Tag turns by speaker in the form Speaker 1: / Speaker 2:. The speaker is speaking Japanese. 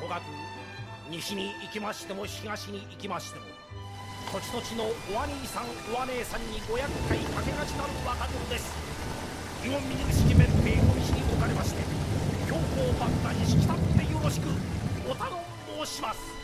Speaker 1: とがく西に行きましても東に行きましても土地土地のお兄さんお姉さんにご厄介かけがちなる若者です。日本民式弁兵の石におかれまして強行万にしきたってよろしくお頼申します。